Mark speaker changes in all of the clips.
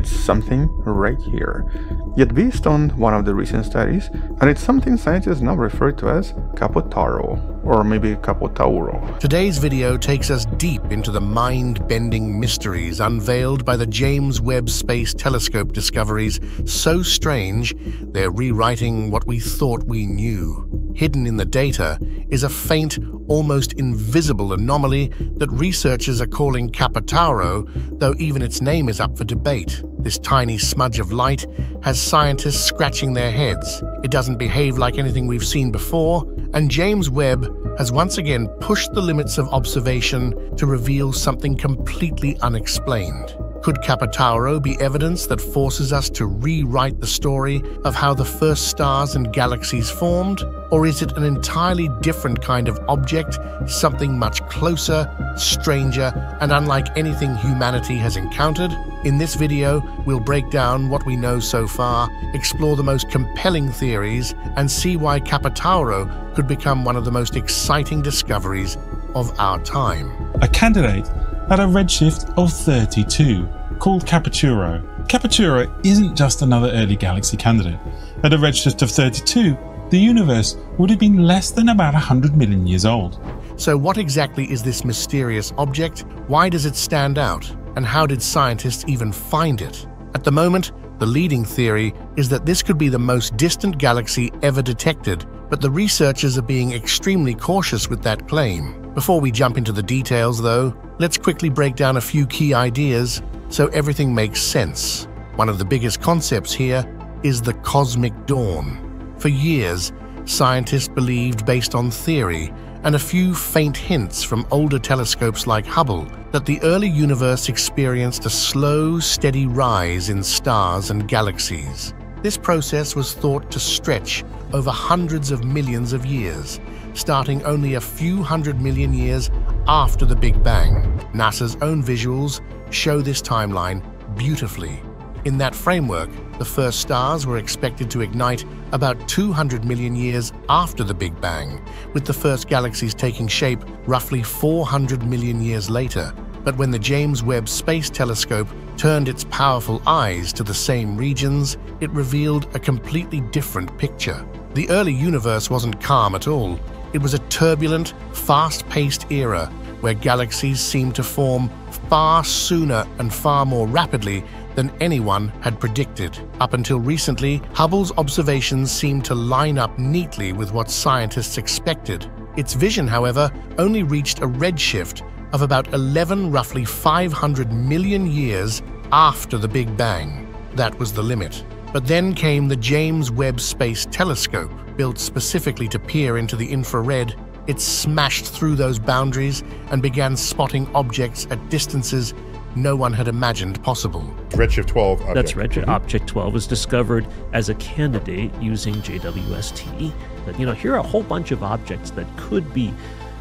Speaker 1: It's something right here. Yet based on one of the recent studies, and it's something scientists now refer to as Capotaro, or maybe Capotauro.
Speaker 2: Today's video takes us deep into the mind-bending mysteries unveiled by the James Webb Space Telescope discoveries so strange they're rewriting what we thought we knew. Hidden in the data is a faint, almost invisible anomaly that researchers are calling Capotaro, though even its name is up for debate. This tiny smudge of light has scientists scratching their heads. It doesn't behave like anything we've seen before, and James Webb has once again pushed the limits of observation to reveal something completely unexplained. Could Capotaro be evidence that forces us to rewrite the story of how the first stars and galaxies formed? Or is it an entirely different kind of object, something much closer, stranger, and unlike anything humanity has encountered? In this video, we'll break down what we know so far, explore the most compelling theories, and see why Capotaro could become one of the most exciting discoveries of our time.
Speaker 3: A candidate at a redshift of 32, called Capotaro. Capotaro isn't just another early galaxy candidate. At a redshift of 32, the universe would have been less than about 100 million years old.
Speaker 2: So what exactly is this mysterious object? Why does it stand out? And how did scientists even find it? At the moment, the leading theory is that this could be the most distant galaxy ever detected, but the researchers are being extremely cautious with that claim. Before we jump into the details, though, let's quickly break down a few key ideas so everything makes sense. One of the biggest concepts here is the cosmic dawn. For years, scientists believed, based on theory and a few faint hints from older telescopes like Hubble, that the early universe experienced a slow, steady rise in stars and galaxies. This process was thought to stretch over hundreds of millions of years, starting only a few hundred million years after the Big Bang. NASA's own visuals show this timeline beautifully. In that framework, the first stars were expected to ignite about 200 million years after the Big Bang, with the first galaxies taking shape roughly 400 million years later. But when the James Webb Space Telescope turned its powerful eyes to the same regions, it revealed a completely different picture. The early universe wasn't calm at all. It was a turbulent, fast-paced era where galaxies seemed to form far sooner and far more rapidly than anyone had predicted. Up until recently, Hubble's observations seemed to line up neatly with what scientists expected. Its vision, however, only reached a redshift of about 11 roughly 500 million years after the Big Bang. That was the limit. But then came the James Webb Space Telescope, built specifically to peer into the infrared. It smashed through those boundaries and began spotting objects at distances no one had imagined possible.
Speaker 4: Redshift 12 object.
Speaker 5: That's Redshift mm-hmm. Object 12 was discovered as a candidate using JWST. But, you know, here are a whole bunch of objects that could be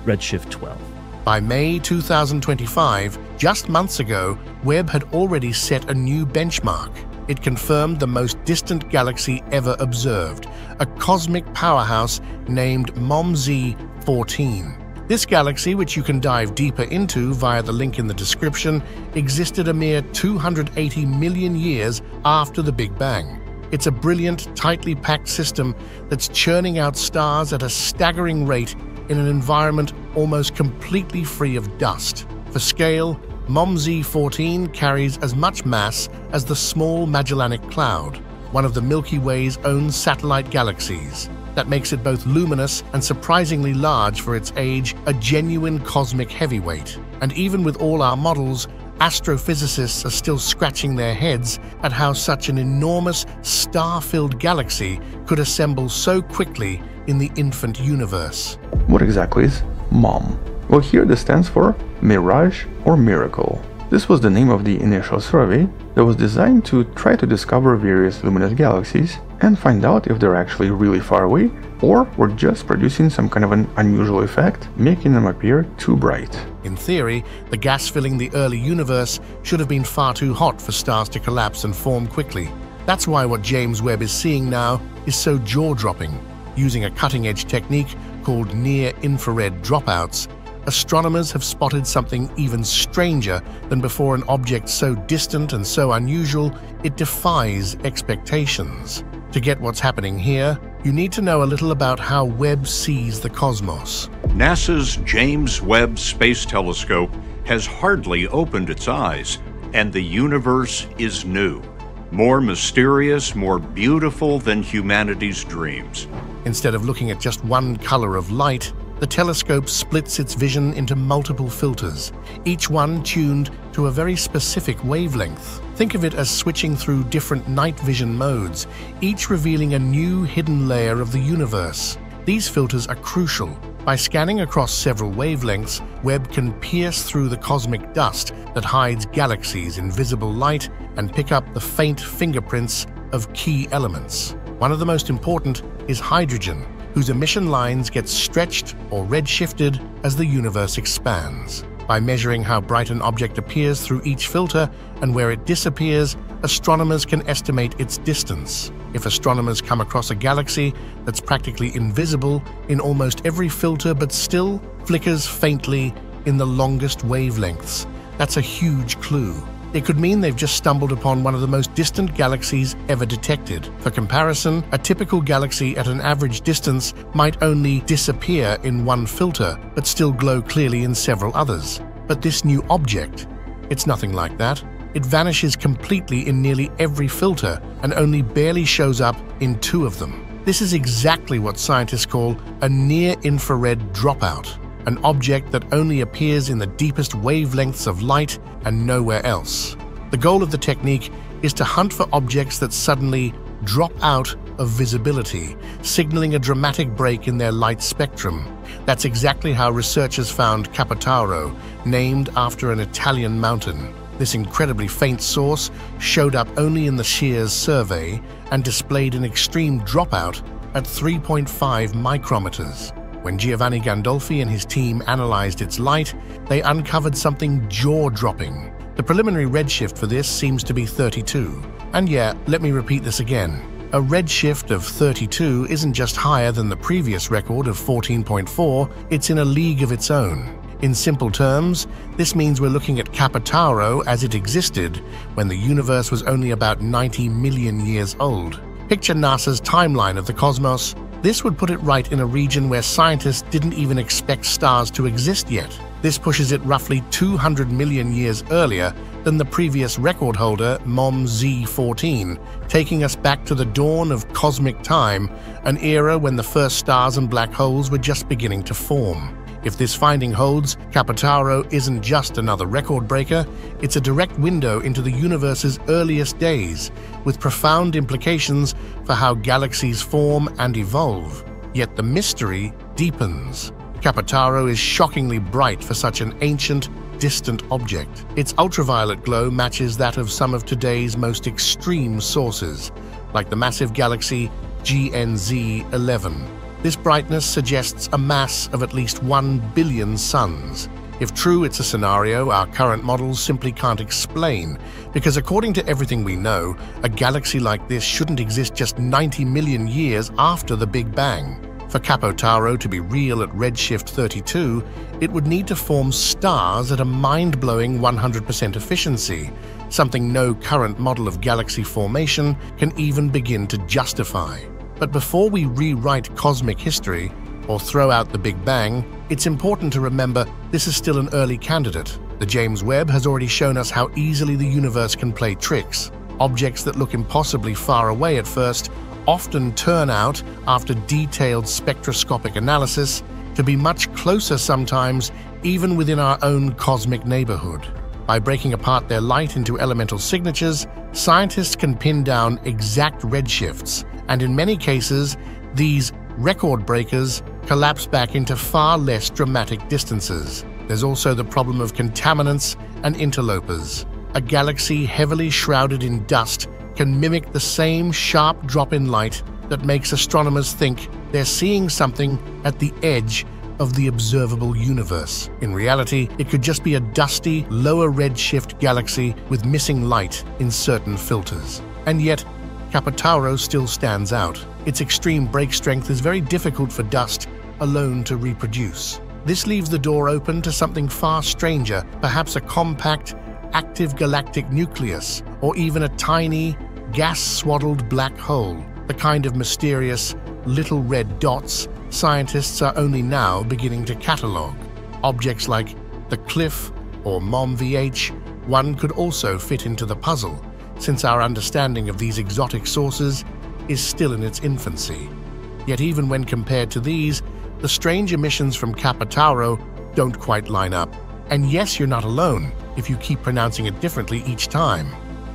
Speaker 5: Redshift 12.
Speaker 2: By May 2025, just months ago, Webb had already set a new benchmark. It confirmed the most distant galaxy ever observed, a cosmic powerhouse named MOMZ 14. This galaxy, which you can dive deeper into via the link in the description, existed a mere 280 million years after the Big Bang. It's a brilliant, tightly packed system that's churning out stars at a staggering rate in an environment almost completely free of dust. For scale, MoM-z14 carries as much mass as the Small Magellanic Cloud, one of the Milky Way's own satellite galaxies. That makes it both luminous and surprisingly large for its age, a genuine cosmic heavyweight. And even with all our models, astrophysicists are still scratching their heads at how such an enormous, star-filled galaxy could assemble so quickly in the infant universe.
Speaker 1: What exactly is MOM? Well, here this stands for Mirage or Miracle. This was the name of the initial survey that was designed to try to discover various luminous galaxies and find out if they're actually really far away or were just producing some kind of an unusual effect, making them appear too bright.
Speaker 2: In theory, the gas filling the early universe should have been far too hot for stars to collapse and form quickly. That's why what James Webb is seeing now is so jaw dropping. Using a cutting edge technique called near infrared dropouts, astronomers have spotted something even stranger than before an object so distant and so unusual it defies expectations. To get what's happening here, you need to know a little about how Webb sees the cosmos.
Speaker 4: NASA's James Webb Space Telescope has hardly opened its eyes, and the universe is new. More mysterious, more beautiful than humanity's dreams.
Speaker 2: Instead of looking at just one color of light, the telescope splits its vision into multiple filters, each one tuned to a very specific wavelength. Think of it as switching through different night vision modes, each revealing a new hidden layer of the universe. These filters are crucial. By scanning across several wavelengths, Webb can pierce through the cosmic dust that hides galaxies in visible light and pick up the faint fingerprints of key elements. One of the most important is hydrogen, whose emission lines get stretched or redshifted as the universe expands. By measuring how bright an object appears through each filter and where it disappears, astronomers can estimate its distance. If astronomers come across a galaxy that's practically invisible in almost every filter but still flickers faintly in the longest wavelengths, that's a huge clue. It could mean they've just stumbled upon one of the most distant galaxies ever detected. For comparison, a typical galaxy at an average distance might only disappear in one filter, but still glow clearly in several others. But this new object, it's nothing like that. It vanishes completely in nearly every filter and only barely shows up in two of them. This is exactly what scientists call a near-infrared dropout an object that only appears in the deepest wavelengths of light and nowhere else. The goal of the technique is to hunt for objects that suddenly drop out of visibility, signaling a dramatic break in their light spectrum. That's exactly how researchers found Capotaro, named after an Italian mountain. This incredibly faint source showed up only in the CEERS survey and displayed an extreme dropout at 3.5 micrometers. When Giovanni Gandolfi and his team analyzed its light, they uncovered something jaw-dropping. The preliminary redshift for this seems to be 32. And yeah, let me repeat this again. A redshift of 32 isn't just higher than the previous record of 14.4, it's in a league of its own. In simple terms, this means we're looking at Capotaro as it existed when the universe was only about 90 million years old. Picture NASA's timeline of the cosmos this would put it right in a region where scientists didn't even expect stars to exist yet. This pushes it roughly 200 million years earlier than the previous record holder, MoM-z14, taking us back to the dawn of cosmic time, an era when the first stars and black holes were just beginning to form. If this finding holds, Capotaro isn't just another record breaker, it's a direct window into the universe's earliest days, with profound implications for how galaxies form and evolve. Yet the mystery deepens. Capotaro is shockingly bright for such an ancient, distant object. Its ultraviolet glow matches that of some of today's most extreme sources, like the massive galaxy GN-z11 this brightness suggests a mass of at least 1 billion suns. If true, it's a scenario our current models simply can't explain, because according to everything we know, a galaxy like this shouldn't exist just 90 million years after the Big Bang. For Capotaro to be real at redshift 32, it would need to form stars at a mind-blowing 100% efficiency, something no current model of galaxy formation can even begin to justify. But before we rewrite cosmic history or throw out the Big Bang, it's important to remember this is still an early candidate. The James Webb has already shown us how easily the universe can play tricks. Objects that look impossibly far away at first often turn out, after detailed spectroscopic analysis, to be much closer sometimes even within our own cosmic neighborhood. By breaking apart their light into elemental signatures, scientists can pin down exact redshifts and in many cases, these record breakers collapse back into far less dramatic distances. There's also the problem of contaminants and interlopers. A galaxy heavily shrouded in dust can mimic the same sharp drop in light that makes astronomers think they're seeing something at the edge of the observable universe. In reality, it could just be a dusty, lower redshift galaxy with missing light in certain filters. And yet, Capotaro still stands out. Its extreme break strength is very difficult for dust alone to reproduce. this leaves the door open to something far stranger, perhaps a compact, active galactic nucleus, or even a tiny, gas swaddled black hole, the kind of mysterious little red dots scientists are only now beginning to catalogue. Objects like the Cliff or MOM-VH, one could also fit into the puzzle, since our understanding of these exotic sources is still in its infancy. Yet even when compared to these, the strange emissions from Kappa don't quite line up. And yes, you're not alone if you keep pronouncing it differently each time.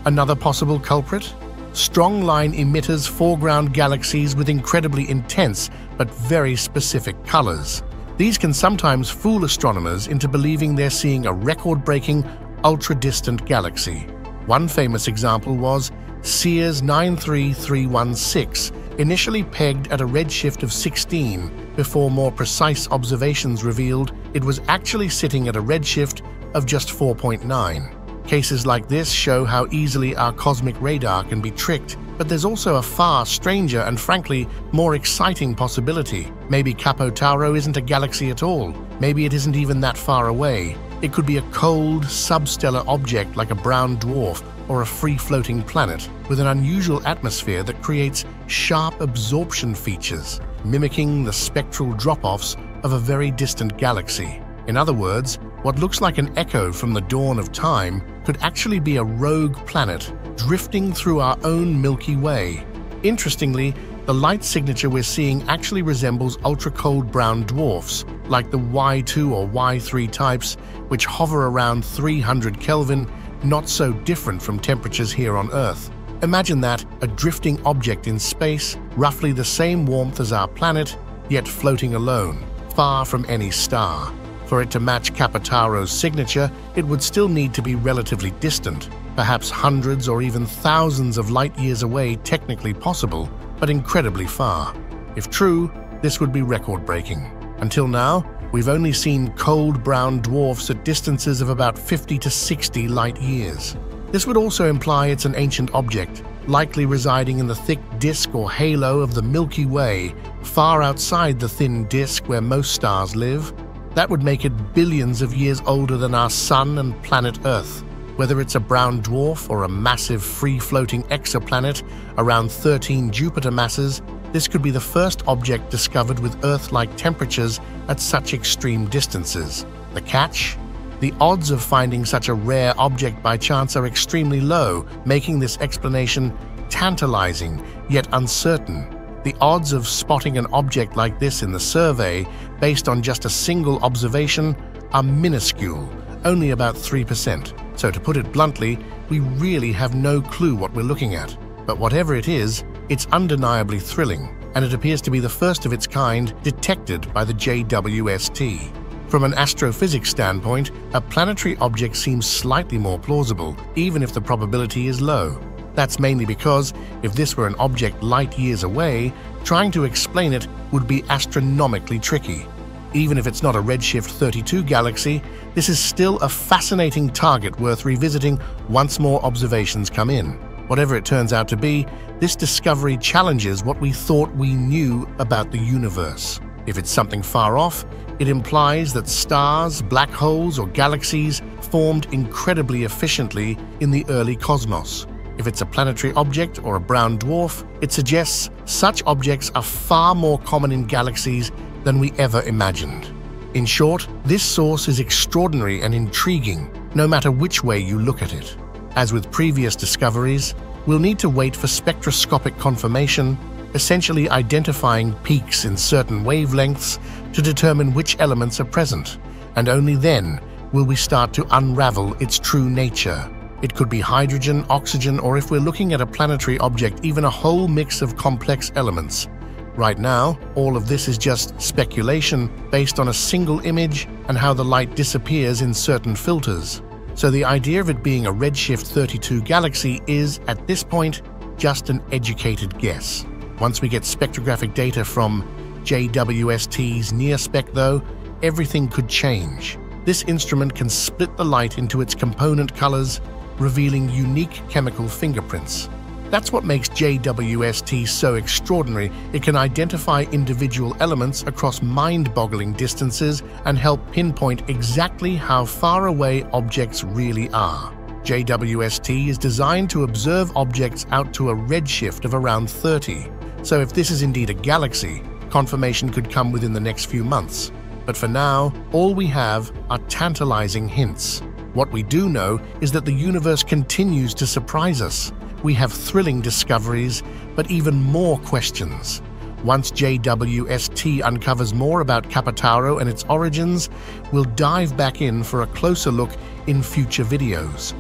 Speaker 2: Another possible culprit? Strong line emitters foreground galaxies with incredibly intense but very specific colors. These can sometimes fool astronomers into believing they're seeing a record-breaking, ultra-distant galaxy. One famous example was CEERS 93316, initially pegged at a redshift of 16 before more precise observations revealed it was actually sitting at a redshift of just 4.9. Cases like this show how easily our cosmic radar can be tricked, but there's also a far stranger and frankly more exciting possibility. Maybe Capo Tauro isn't a galaxy at all. Maybe it isn't even that far away. It could be a cold, substellar object like a brown dwarf or a free-floating planet with an unusual atmosphere that creates sharp absorption features, mimicking the spectral drop-offs of a very distant galaxy. In other words, what looks like an echo from the dawn of time could actually be a rogue planet drifting through our own Milky Way. Interestingly, the light signature we're seeing actually resembles ultra-cold brown dwarfs, like the Y2 or Y3 types, which hover around 300 Kelvin not so different from temperatures here on Earth. Imagine that, a drifting object in space, roughly the same warmth as our planet, yet floating alone, far from any star. For it to match Kappa Tauro's signature, it would still need to be relatively distant, perhaps hundreds or even thousands of light years away technically possible, but incredibly far. If true, this would be record-breaking. Until now, we've only seen cold brown dwarfs at distances of about 50 to 60 light years. This would also imply it's an ancient object, likely residing in the thick disk or halo of the Milky Way, far outside the thin disk where most stars live. That would make it billions of years older than our Sun and planet Earth. Whether it's a brown dwarf or a massive free-floating exoplanet around 13 Jupiter masses, this could be the first object discovered with Earth-like temperatures at such extreme distances. The catch? The odds of finding such a rare object by chance are extremely low, making this explanation tantalizing yet uncertain. The odds of spotting an object like this in the survey, based on just a single observation, are minuscule, only about 3%. So to put it bluntly, we really have no clue what we're looking at. But whatever it is, it's undeniably thrilling, and it appears to be the first of its kind detected by the JWST. From an astrophysics standpoint, a planetary object seems slightly more plausible, even if the probability is low. That's mainly because, if this were an object light years away, trying to explain it would be astronomically tricky. Even if it's not a Redshift 32 galaxy, this is still a fascinating target worth revisiting once more observations come in. Whatever it turns out to be, this discovery challenges what we thought we knew about the universe. If it's something far off, it implies that stars, black holes, or galaxies formed incredibly efficiently in the early cosmos. If it's a planetary object or a brown dwarf, it suggests such objects are far more common in galaxies than we ever imagined. In short, this source is extraordinary and intriguing, no matter which way you look at it. As with previous discoveries, we'll need to wait for spectroscopic confirmation, essentially identifying peaks in certain wavelengths to determine which elements are present, and only then will we start to unravel its true nature. It could be hydrogen, oxygen, or if we're looking at a planetary object, even a whole mix of complex elements. Right now, all of this is just speculation based on a single image and how the light disappears in certain filters so the idea of it being a Redshift 32 galaxy is, at this point, just an educated guess. Once we get spectrographic data from JWST's NIRSpec, though, everything could change. This instrument can split the light into its component colors, revealing unique chemical fingerprints. That's what makes JWST so extraordinary. It can identify individual elements across mind-boggling distances and help pinpoint exactly how far away objects really are. JWST is designed to observe objects out to a redshift of around 30. So if this is indeed a galaxy, confirmation could come within the next few months. But for now, all we have are tantalizing hints. What we do know is that the universe continues to surprise us. We have thrilling discoveries, but even more questions. Once JWST uncovers more about Kapataro and its origins, we'll dive back in for a closer look in future videos.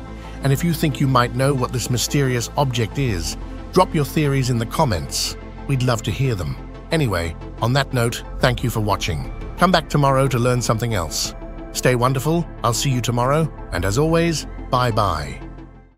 Speaker 2: And if you think you might know what this mysterious object is, drop your theories in the comments. We'd love to hear them. Anyway, on that note, thank you for watching. Come back tomorrow to learn something else. Stay wonderful, I'll see you tomorrow, and as always, bye bye.